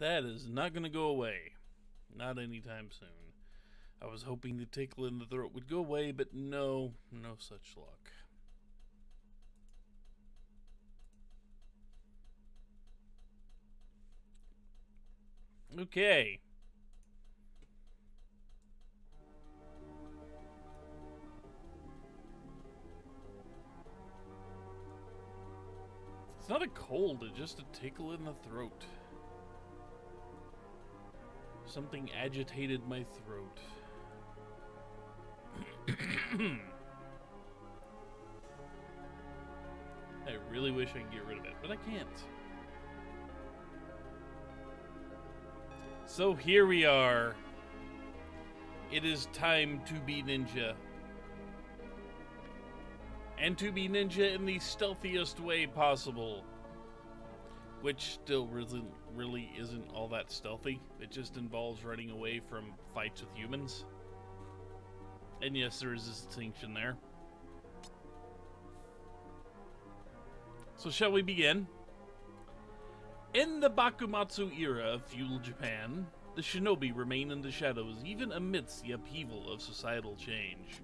that is not going to go away. Not anytime soon. I was hoping the tickle in the throat would go away, but no, no such luck. Okay. It's not a cold, it's just a tickle in the throat. Something agitated my throat. I really wish I could get rid of it, but I can't. So here we are. It is time to be ninja. And to be ninja in the stealthiest way possible. Which still really, really isn't all that stealthy. It just involves running away from fights with humans. And yes, there is a distinction there. So shall we begin? In the Bakumatsu era of feudal Japan, the shinobi remain in the shadows even amidst the upheaval of societal change.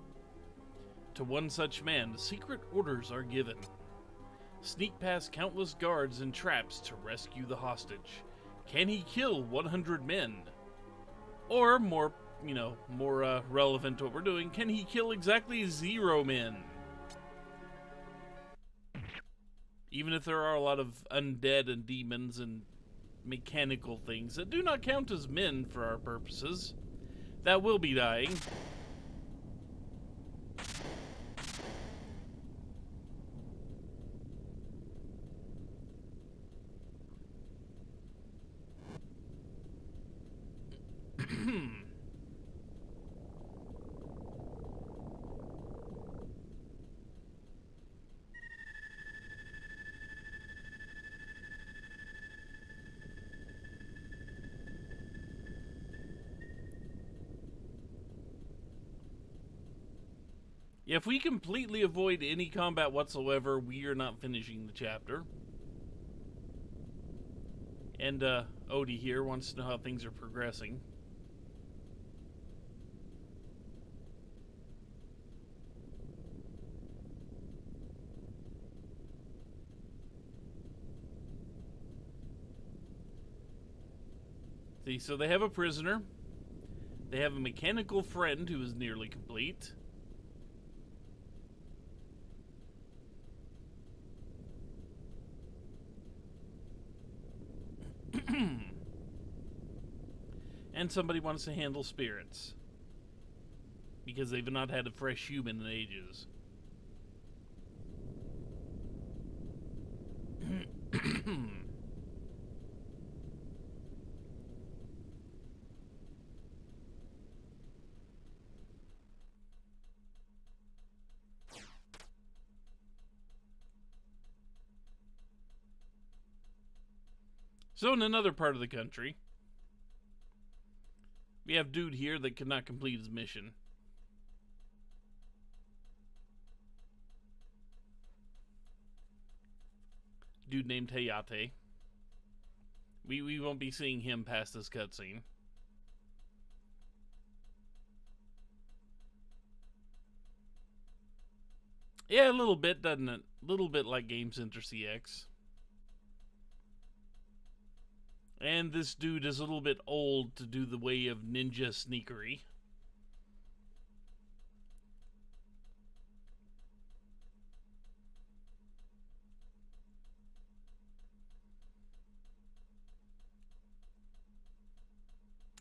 To one such man, secret orders are given. Sneak past countless guards and traps to rescue the hostage. Can he kill 100 men? Or, more, you know, more uh, relevant to what we're doing, can he kill exactly zero men? Even if there are a lot of undead and demons and mechanical things that do not count as men for our purposes, that will be dying. If we completely avoid any combat whatsoever, we are not finishing the chapter. And uh, Odie here wants to know how things are progressing. See, so they have a prisoner. They have a mechanical friend who is nearly complete. And somebody wants to handle spirits. Because they've not had a fresh human in ages. so in another part of the country, we have dude here that could not complete his mission. Dude named Hayate. We we won't be seeing him past this cutscene. Yeah, a little bit, doesn't it? A little bit like Game Center CX. And this dude is a little bit old to do the way of ninja sneakery.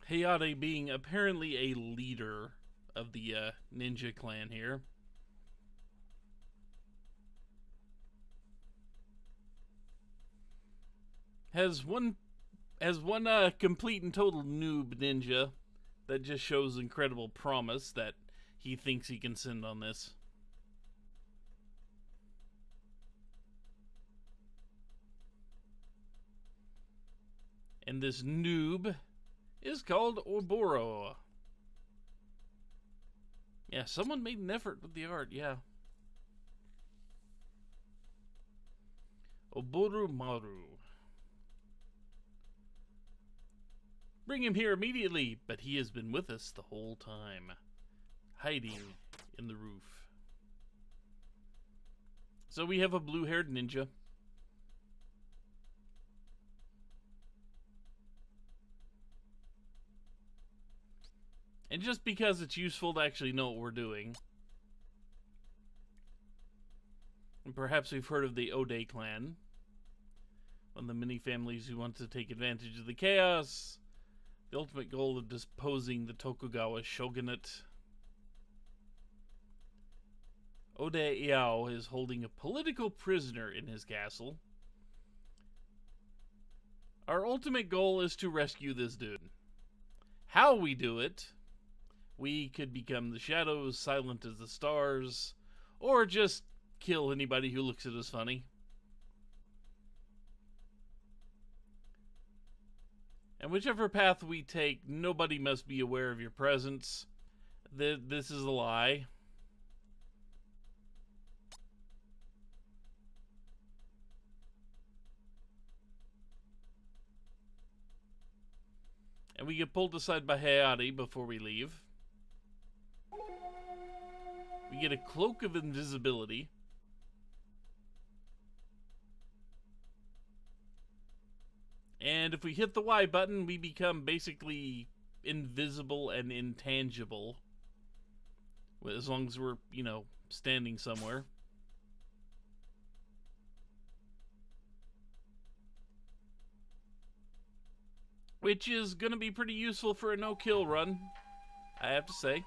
Hayate being apparently a leader of the uh, ninja clan here. Has one as one uh, complete and total noob ninja that just shows incredible promise that he thinks he can send on this. And this noob is called Oboro. Yeah, someone made an effort with the art, yeah. Oboro Maru. Bring him here immediately, but he has been with us the whole time, hiding in the roof. So we have a blue haired ninja. And just because it's useful to actually know what we're doing. And perhaps we've heard of the Ode clan. One of the many families who want to take advantage of the chaos. The ultimate goal of disposing the Tokugawa shogunate. Ode Iou is holding a political prisoner in his castle. Our ultimate goal is to rescue this dude. How we do it, we could become the shadows, silent as the stars, or just kill anybody who looks at us funny. And whichever path we take, nobody must be aware of your presence. This is a lie. And we get pulled aside by Hayate before we leave. We get a cloak of invisibility. And if we hit the Y button, we become basically invisible and intangible. As long as we're, you know, standing somewhere. Which is going to be pretty useful for a no-kill run, I have to say.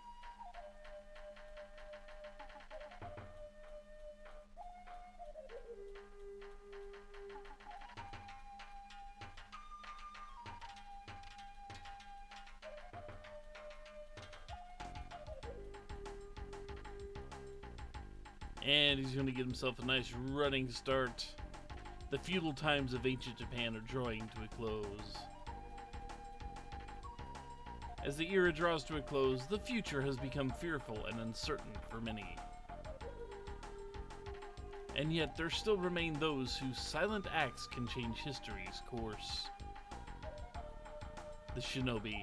Himself a nice running start. The feudal times of ancient Japan are drawing to a close. As the era draws to a close, the future has become fearful and uncertain for many. And yet, there still remain those whose silent acts can change history's course. The Shinobi.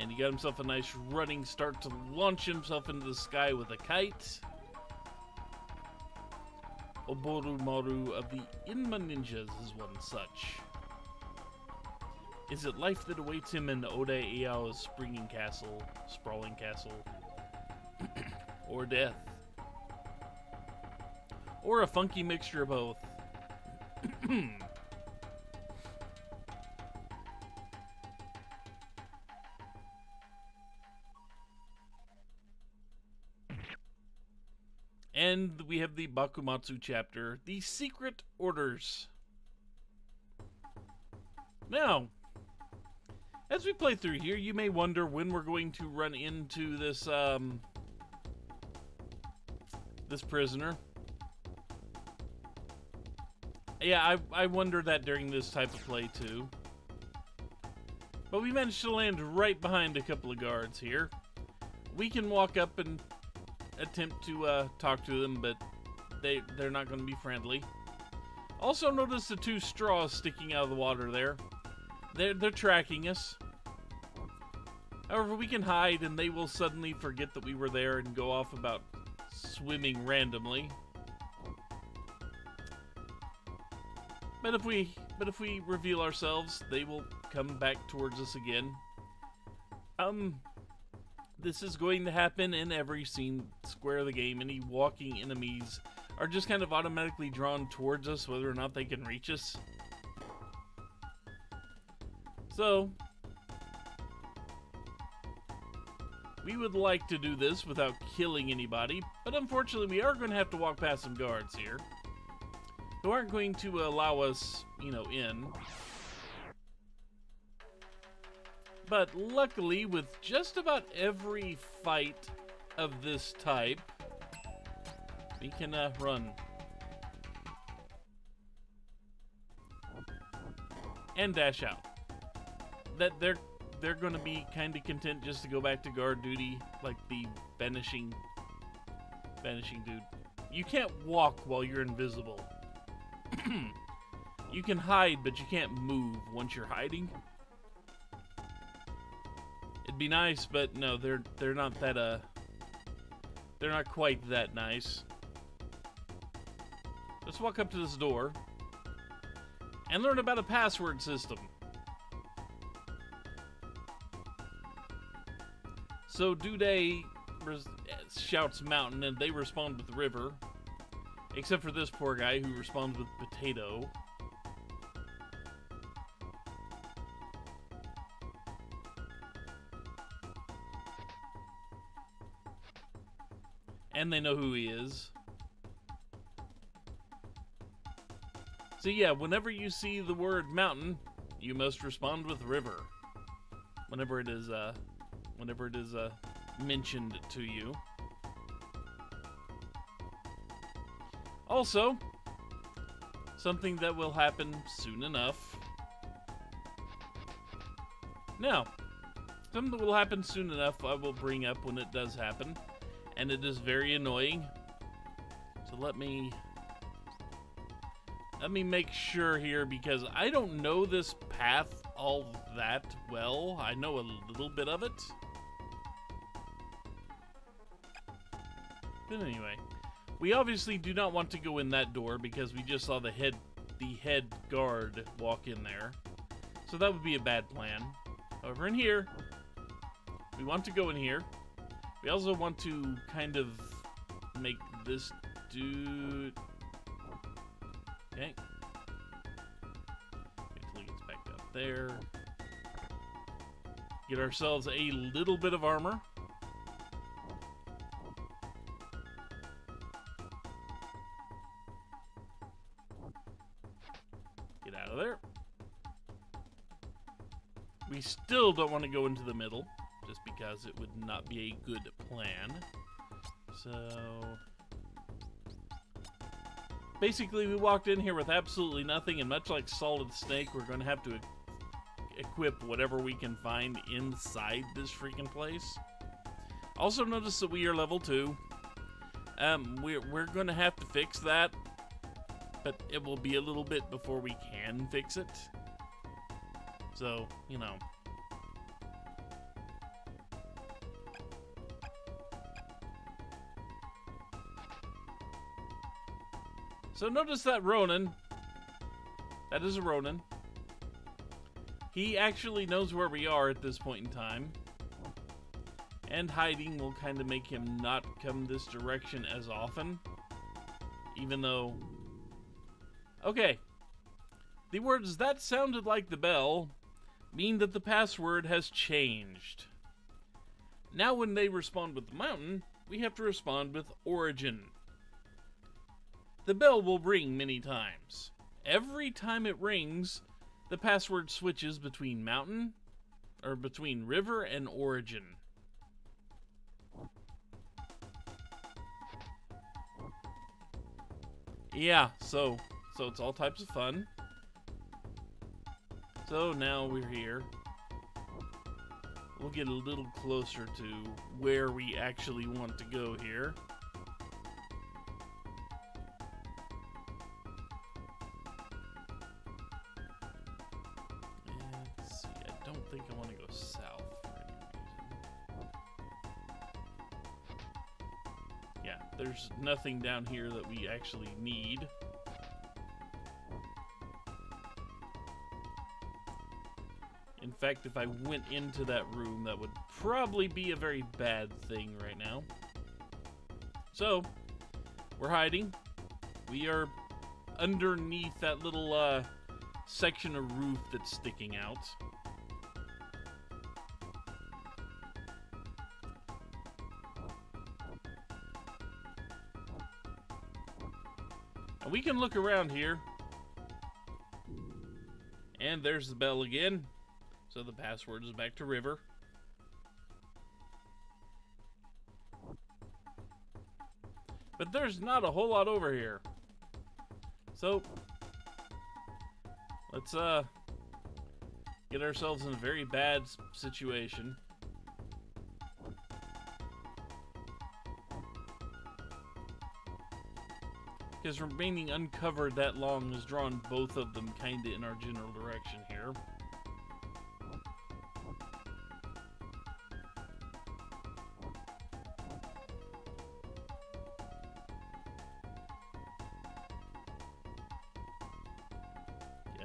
And he got himself a nice running start to launch himself into the sky with a kite. Oboromaru of the Inma Ninjas is one such. Is it life that awaits him in Ode Iou's springing castle, sprawling castle? or death? Or a funky mixture of both? and we have the Bakumatsu chapter, The Secret Orders. Now, as we play through here, you may wonder when we're going to run into this, um, this prisoner. Yeah, I, I wonder that during this type of play, too. But we managed to land right behind a couple of guards here. We can walk up and attempt to uh, talk to them, but they, they're not going to be friendly. Also notice the two straws sticking out of the water there. They're, they're tracking us. However, we can hide and they will suddenly forget that we were there and go off about swimming randomly. But if we but if we reveal ourselves, they will come back towards us again. Um this is going to happen in every scene square of the game. Any walking enemies are just kind of automatically drawn towards us whether or not they can reach us. So, we would like to do this without killing anybody, but unfortunately we are going to have to walk past some guards here. Who aren't going to allow us, you know, in. But luckily, with just about every fight of this type, we can uh, run. And dash out that they're they're going to be kind of content just to go back to guard duty, like the vanishing vanishing dude. You can't walk while you're invisible. You can hide, but you can't move once you're hiding. Be nice, but no, they're they're not that uh they're not quite that nice. Let's walk up to this door and learn about a password system. So Duday shouts mountain and they respond with river. Except for this poor guy who responds with potato. And they know who he is. So yeah, whenever you see the word mountain, you must respond with river. Whenever it is, uh, whenever it is, uh, mentioned to you. Also, something that will happen soon enough. Now, something that will happen soon enough I will bring up when it does happen. And it is very annoying. So let me... Let me make sure here because I don't know this path all that well. I know a little bit of it. But anyway, we obviously do not want to go in that door because we just saw the head the head guard walk in there. So that would be a bad plan. However, in here, we want to go in here. We also want to kind of make this dude... Okay. Till he gets back up there. Get ourselves a little bit of armor. Get out of there. We still don't want to go into the middle, just because it would not be a good plan. So... Basically, we walked in here with absolutely nothing, and much like Solid Snake, we're going to have to equip whatever we can find inside this freaking place. Also notice that we are level 2. Um, we're, we're going to have to fix that, but it will be a little bit before we can fix it. So, you know. So notice that Ronin. That is a Ronin. He actually knows where we are at this point in time. And hiding will kind of make him not come this direction as often. Even though... Okay. The words, that sounded like the bell, mean that the password has changed. Now when they respond with the mountain, we have to respond with origin. The bell will ring many times. Every time it rings, the password switches between mountain, or between river and origin. Yeah, so, so it's all types of fun. So now we're here. We'll get a little closer to where we actually want to go here. Nothing down here that we actually need. In fact, if I went into that room, that would probably be a very bad thing right now. So, we're hiding. We are underneath that little uh, section of roof that's sticking out. We can look around here. And there's the bell again. So the password is back to river. But there's not a whole lot over here. So, let's uh get ourselves in a very bad situation. Because remaining uncovered that long has drawn both of them kinda in our general direction here.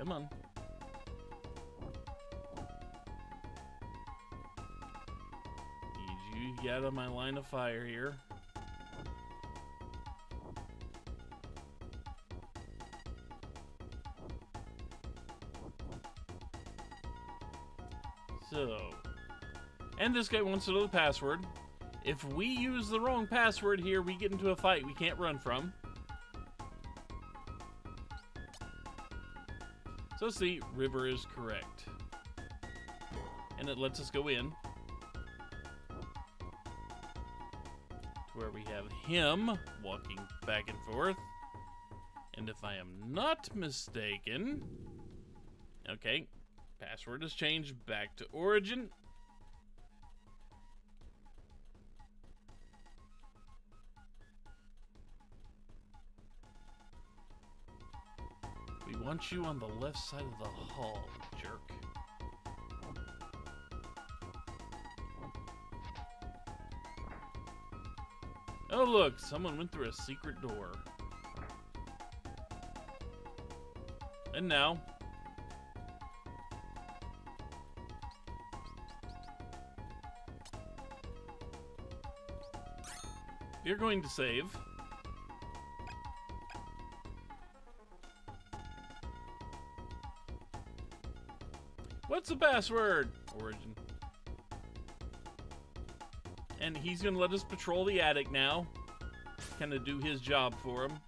Come on. Need you get out of my line of fire here. This guy wants to know the password. If we use the wrong password here, we get into a fight we can't run from. So let's see, river is correct. And it lets us go in. To where we have him walking back and forth. And if I am not mistaken... Okay, password has changed back to origin. We want you on the left side of the hall, jerk. Oh look, someone went through a secret door. And now... You're going to save. What's the password? Origin. And he's gonna let us patrol the attic now. Kinda do his job for him.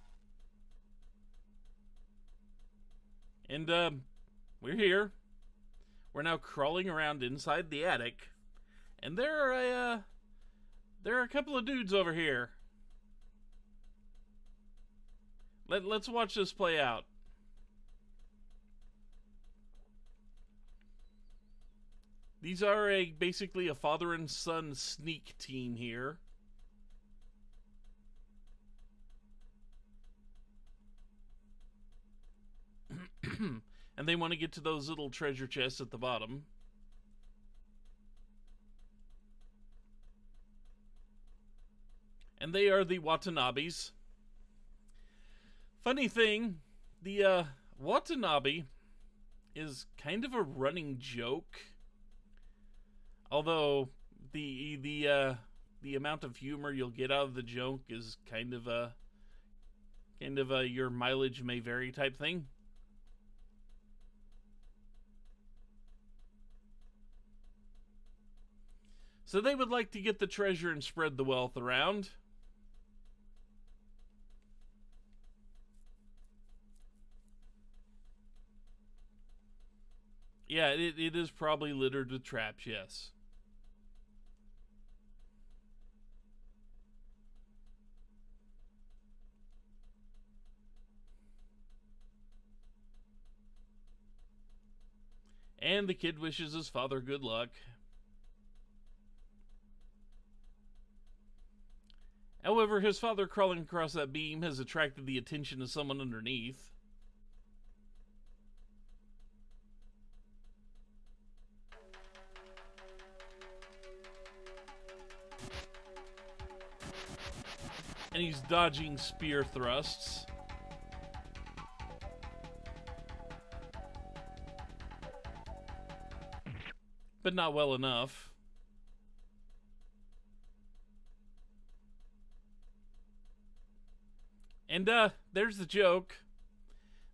And, um, we're here. We're now crawling around inside the attic. And there are a, uh, there are a couple of dudes over here. Let, let's watch this play out. These are a basically a father and son sneak team here. and they want to get to those little treasure chests at the bottom. And they are the Watanabes. Funny thing, the uh, Watanabe is kind of a running joke although the the uh, the amount of humor you'll get out of the joke is kind of a kind of a your mileage may vary type thing. So they would like to get the treasure and spread the wealth around. Yeah, it, it is probably littered with traps, yes. And the kid wishes his father good luck. However, his father crawling across that beam has attracted the attention of someone underneath. And he's dodging spear thrusts. But not well enough. And uh, there's the joke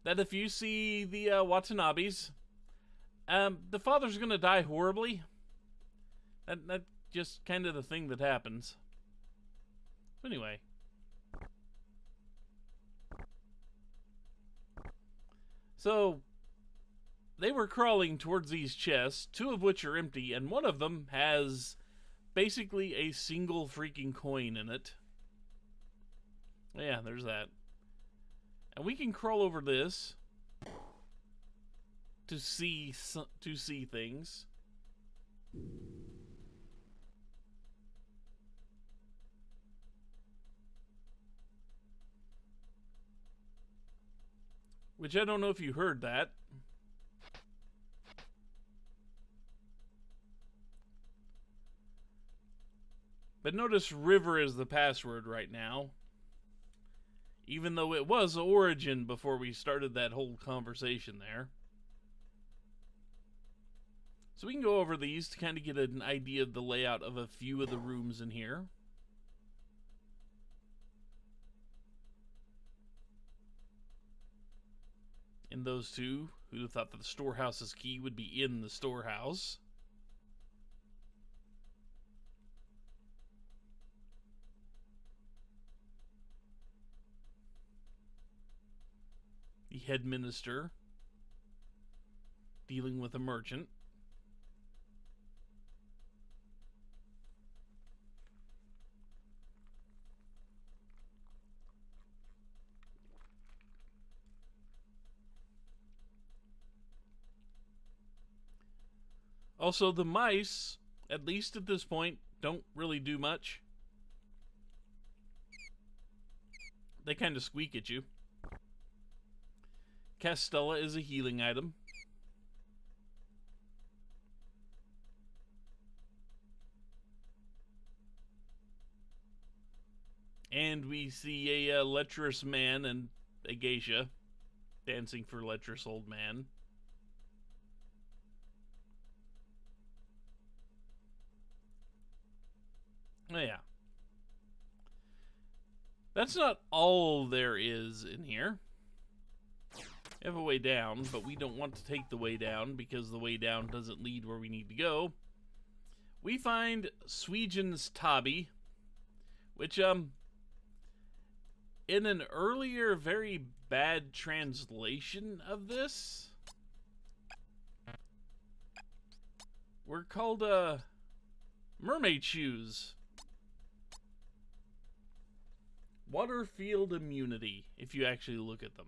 that if you see the uh, Watanabes, um, the father's gonna die horribly. That that just kind of the thing that happens. Anyway. So they were crawling towards these chests, two of which are empty, and one of them has basically a single freaking coin in it. Yeah, there's that. And we can crawl over this to see to see things. Which I don't know if you heard that. But notice river is the password right now. Even though it was origin before we started that whole conversation there. So we can go over these to kind of get an idea of the layout of a few of the rooms in here. In those two, who thought that the storehouse's key would be in the storehouse. Head minister dealing with a merchant. Also, the mice, at least at this point, don't really do much. They kind of squeak at you. Castella is a healing item. And we see a uh, lecherous man and a geisha dancing for lecherous old man. Oh, yeah. That's not all there is in here. We have a way down, but we don't want to take the way down because the way down doesn't lead where we need to go. We find Sweegen's Tabi, which, um, in an earlier, very bad translation of this, we're called, uh, mermaid shoes. Waterfield immunity, if you actually look at them.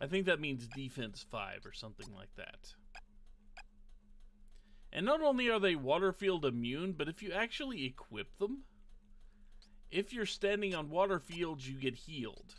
I think that means defense 5 or something like that. And not only are they Waterfield immune, but if you actually equip them, if you're standing on water fields, you get healed.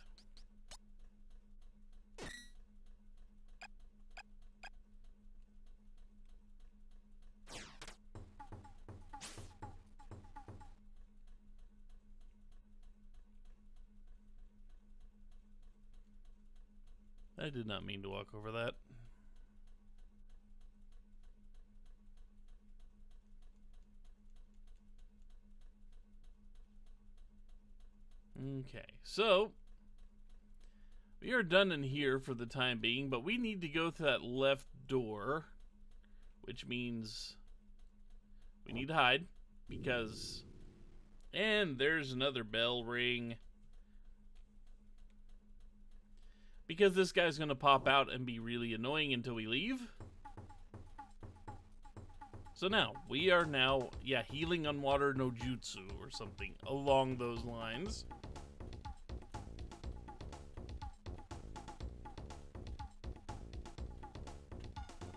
I did not mean to walk over that. Okay, so we are done in here for the time being, but we need to go to that left door, which means we need to hide because. And there's another bell ring. Because this guy's going to pop out and be really annoying until we leave. So now, we are now, yeah, healing on water no jutsu or something along those lines.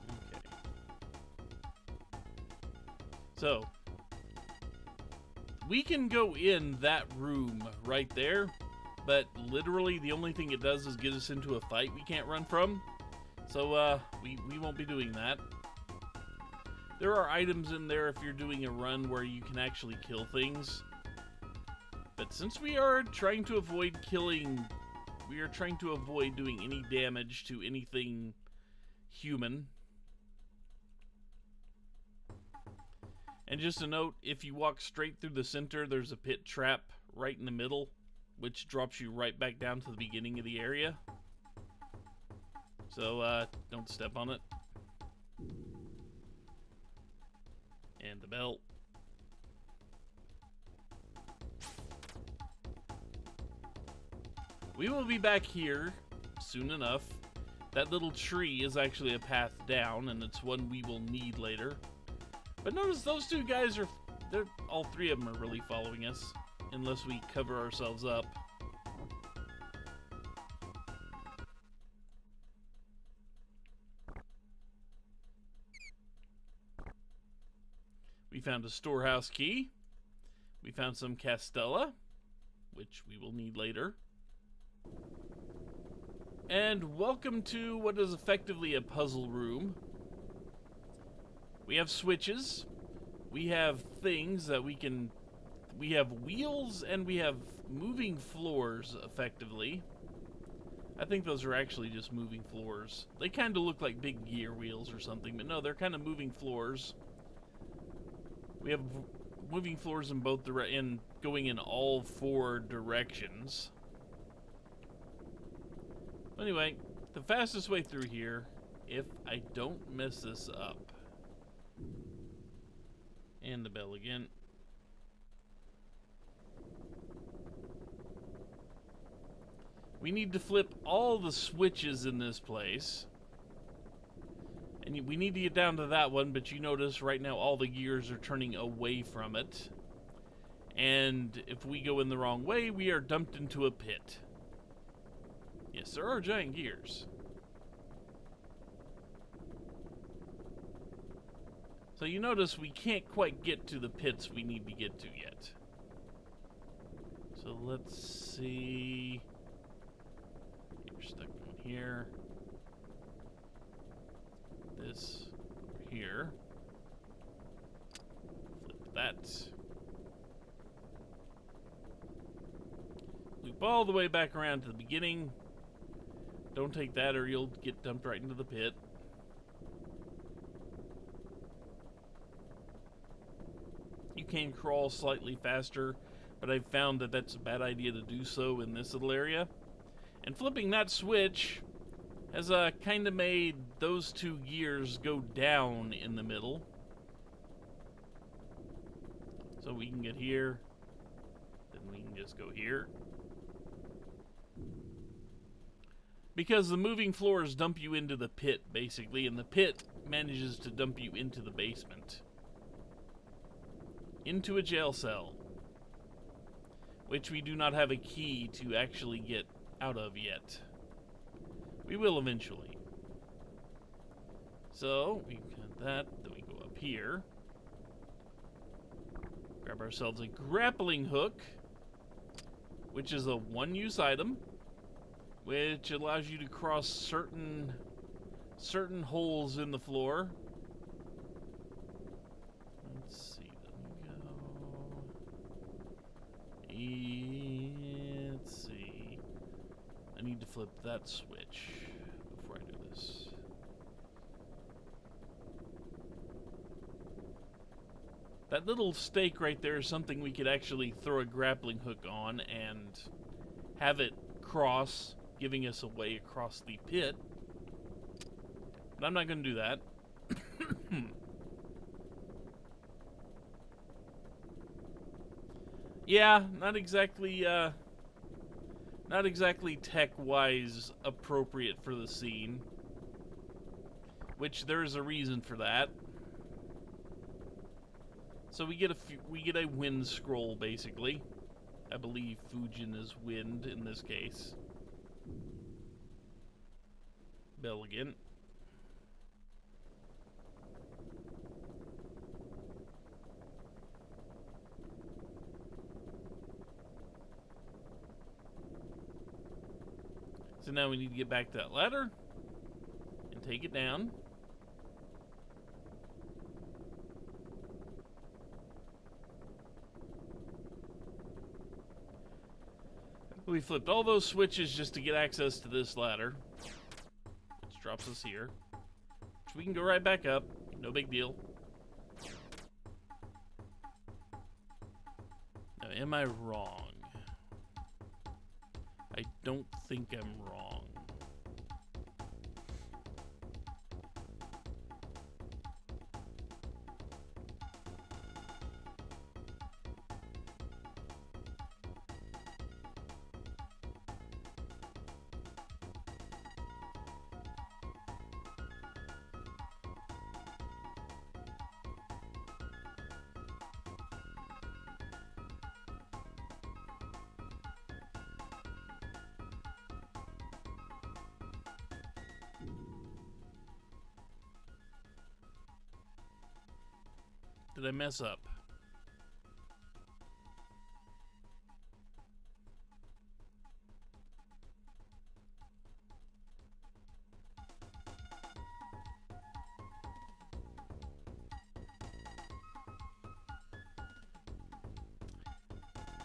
Okay. So, we can go in that room right there but literally the only thing it does is get us into a fight we can't run from. So uh, we, we won't be doing that. There are items in there if you're doing a run where you can actually kill things. But since we are trying to avoid killing, we are trying to avoid doing any damage to anything human. And just a note, if you walk straight through the center, there's a pit trap right in the middle which drops you right back down to the beginning of the area. So, uh, don't step on it. And the belt. We will be back here soon enough. That little tree is actually a path down, and it's one we will need later. But notice those two guys are... They're, all three of them are really following us unless we cover ourselves up. We found a storehouse key. We found some Castella, which we will need later. And welcome to what is effectively a puzzle room. We have switches. We have things that we can... We have wheels and we have moving floors, effectively. I think those are actually just moving floors. They kind of look like big gear wheels or something, but no, they're kind of moving floors. We have moving floors in both dire in going in all four directions. Anyway, the fastest way through here, if I don't mess this up, and the bell again. We need to flip all the switches in this place. And we need to get down to that one, but you notice right now all the gears are turning away from it. And if we go in the wrong way, we are dumped into a pit. Yes, there are giant gears. So you notice we can't quite get to the pits we need to get to yet. So let's see. You're stuck here. This here. Flip that. Loop all the way back around to the beginning. Don't take that or you'll get dumped right into the pit. You can crawl slightly faster, but I've found that that's a bad idea to do so in this little area. And flipping that switch has uh, kind of made those two gears go down in the middle. So we can get here, then we can just go here. Because the moving floors dump you into the pit, basically, and the pit manages to dump you into the basement. Into a jail cell. Which we do not have a key to actually get out of yet. We will eventually. So, we got that, then we go up here. Grab ourselves a grappling hook, which is a one-use item, which allows you to cross certain certain holes in the floor. Let's see, let me go. I need to flip that switch before I do this. That little stake right there is something we could actually throw a grappling hook on and have it cross, giving us a way across the pit. But I'm not going to do that. yeah, not exactly, uh, not exactly tech-wise appropriate for the scene. Which there's a reason for that. So we get a we get a wind scroll basically. I believe Fujin is wind in this case. Bell So now we need to get back to that ladder and take it down. We flipped all those switches just to get access to this ladder. Which drops us here. Which we can go right back up. No big deal. Now, am I wrong? I don't think I'm wrong. Did I mess up?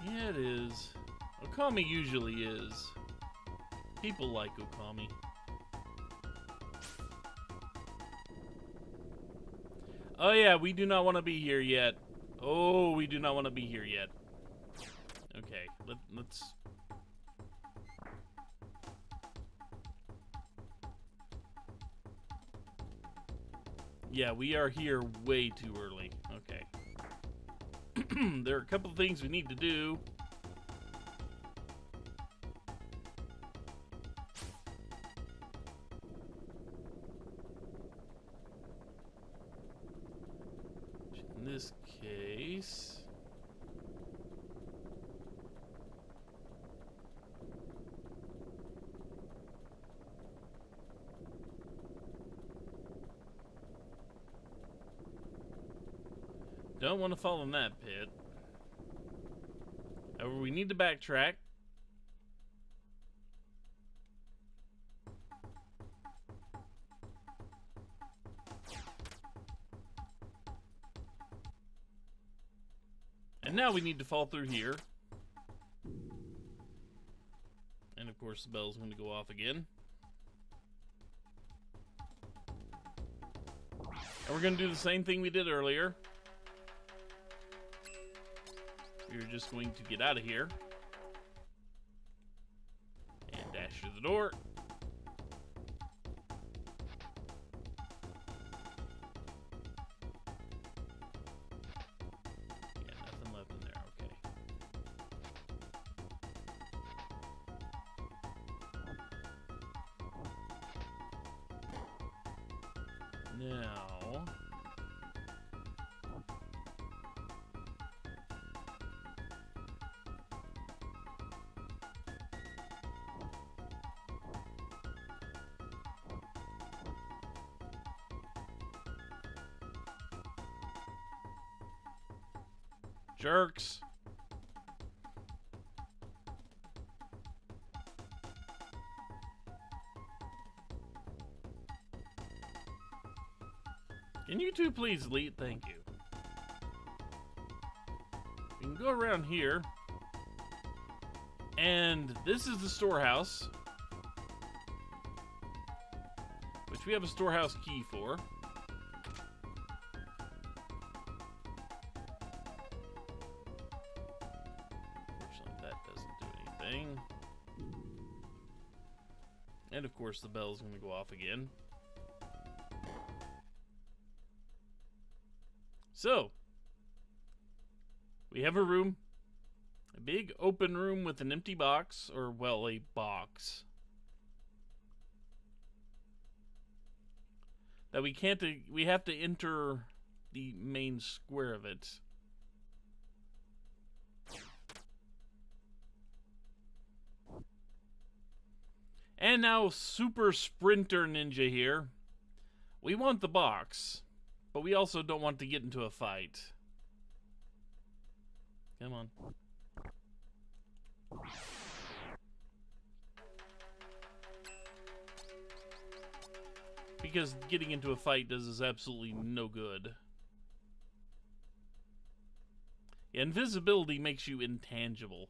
Yeah, it is. Okami usually is. People like Okami. Oh yeah, we do not want to be here yet. Oh, we do not want to be here yet. Okay, let, let's... Yeah, we are here way too early. Okay. there are a couple of things we need to do. To fall in that pit. However, we need to backtrack. And now we need to fall through here. And of course the bell's going to go off again. And we're going to do the same thing we did earlier. We're just going to get out of here. And dash through the door. Jerks. Can you two please lead? Thank you. We can go around here. And this is the storehouse. Which we have a storehouse key for. Course, the bell's to go off again. So, we have a room, a big open room with an empty box, or, well, a box. That we can't, we have to enter the main square of it. And now Super Sprinter Ninja here. We want the box, but we also don't want to get into a fight. Come on. Because getting into a fight does us absolutely no good. Invisibility makes you intangible.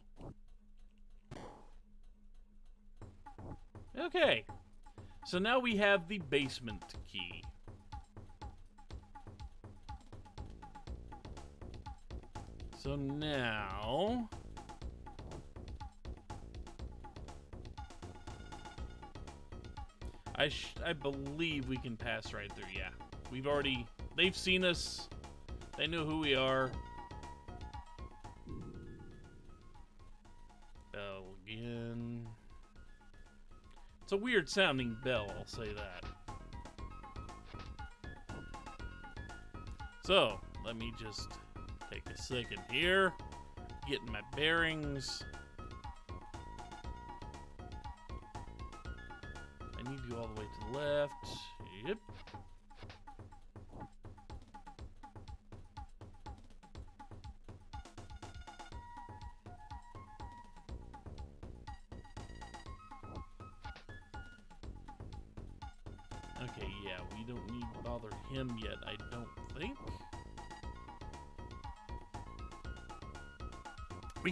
Okay. So now we have the basement key. So now... I I believe we can pass right through, yeah. We've already... They've seen us. They know who we are. It's a weird sounding bell, I'll say that. So, let me just take a second here, getting my bearings. I need to go all the way to the left. Yep.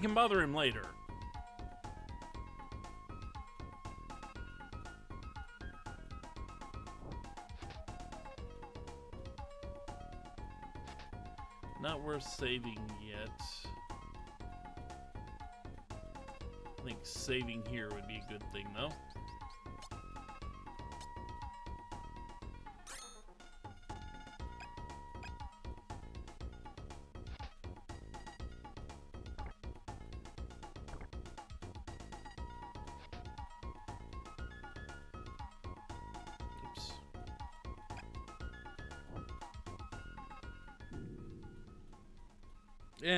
Can bother him later. Not worth saving yet. I think saving here would be a good thing, though.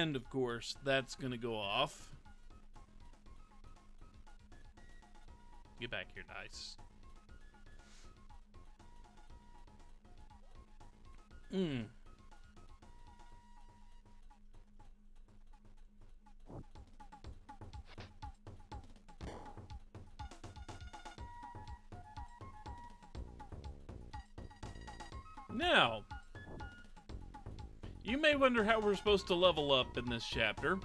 And of course, that's gonna go off. Wonder how we're supposed to level up in this chapter.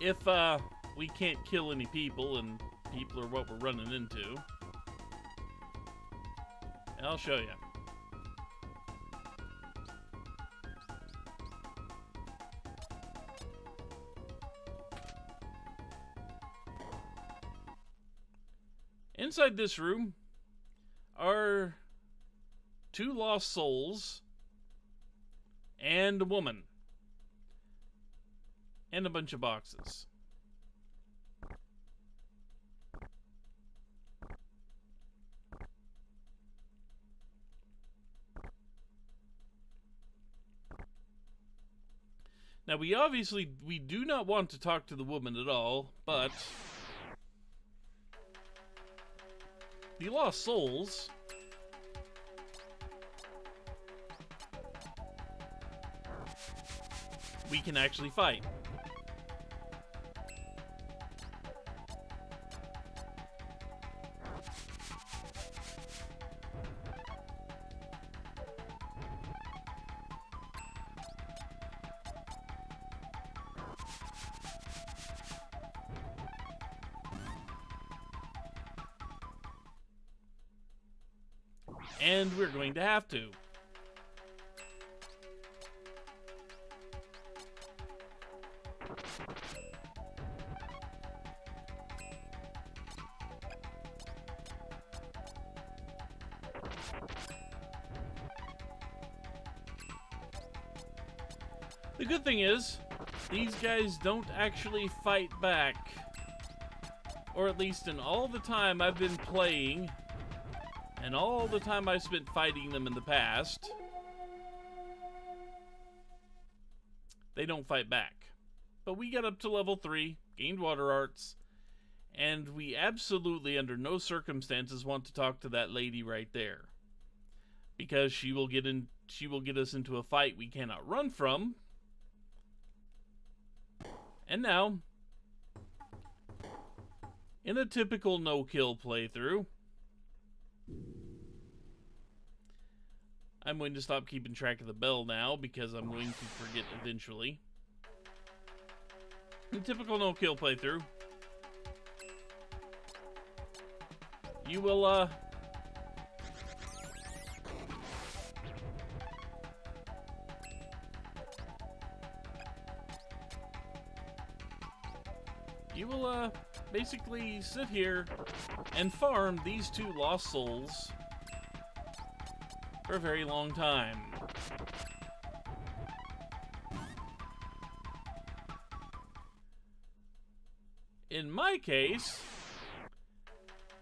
If uh, we can't kill any people and people are what we're running into. I'll show you. Inside this room are two lost souls and a woman and a bunch of boxes. Now we obviously we do not want to talk to the woman at all, but the lost souls we can actually fight. Have to. The good thing is, these guys don't actually fight back. Or at least in all the time I've been playing, and all the time I've spent fighting them in the past, they don't fight back. But we got up to level 3, gained water arts, and we absolutely, under no circumstances, want to talk to that lady right there. Because she will get in she will get us into a fight we cannot run from. And now, in a typical no-kill playthrough, I'm going to stop keeping track of the bell now because I'm going to forget eventually. Typical no-kill playthrough, you will, uh... You will, uh, basically sit here and farm these two lost souls for a very long time. In my case,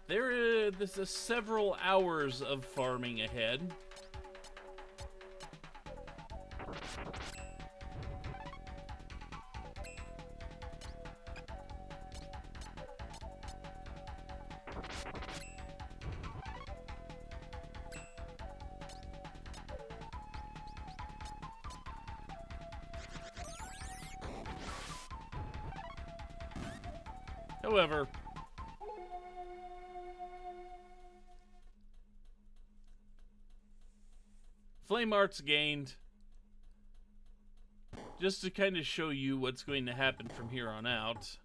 there is is several hours of farming ahead. Flame Arts gained. just to kind of show you what's going to happen from here on out.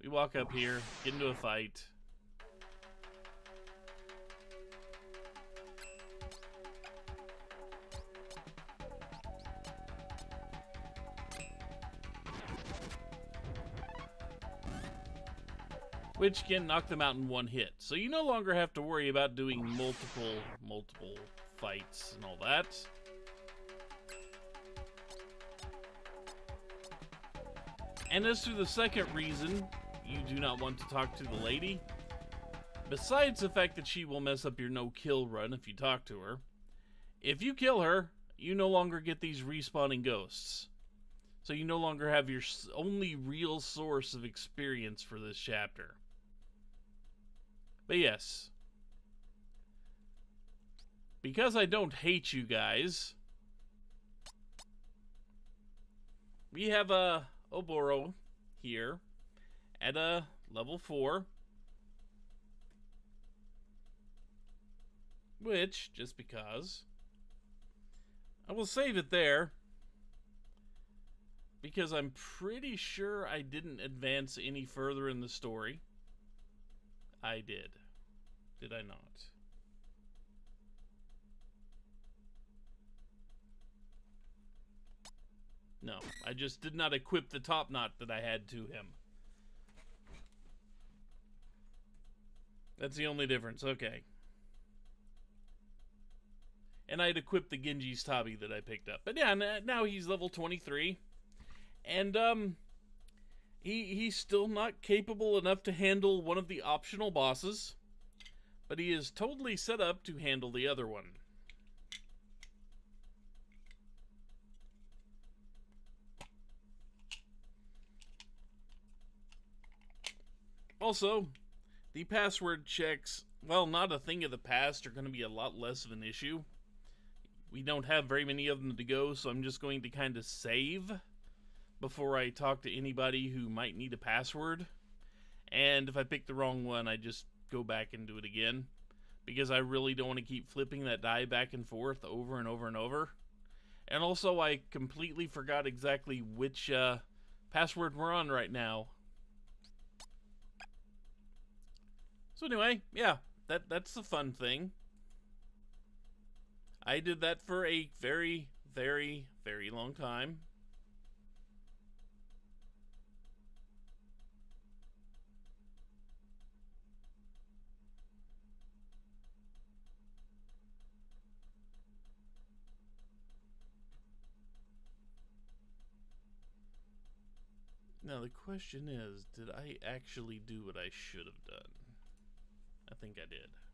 We walk up here, get into a fight. Which can knock them out in one hit. So you no longer have to worry about doing multiple, multiple fights and all that. And as to the second reason you do not want to talk to the lady, besides the fact that she will mess up your no-kill run if you talk to her, if you kill her, you no longer get these respawning ghosts. So you no longer have your only real source of experience for this chapter. But yes, because I don't hate you guys, we have a Oboro here at a level 4. Which, just because, I will save it there. Because I'm pretty sure I didn't advance any further in the story. I did. Did I not? No, I just did not equip the top knot that I had to him. That's the only difference. Okay. And I'd equipped the Genji's Tabi that I picked up. But yeah, now he's level 23. And, um, he, he's still not capable enough to handle one of the optional bosses. But he is totally set up to handle the other one. Also, the password checks, well, not a thing of the past, are going to be a lot less of an issue. We don't have very many of them to go, so I'm just going to kind of save before I talk to anybody who might need a password. And if I pick the wrong one, I just go back and do it again. Because I really don't want to keep flipping that die back and forth over and over and over. And also, I completely forgot exactly which uh, password we're on right now. So anyway, yeah, that that's the fun thing. I did that for a very, very, very long time. Now the question is, did I actually do what I should have done? I think I did.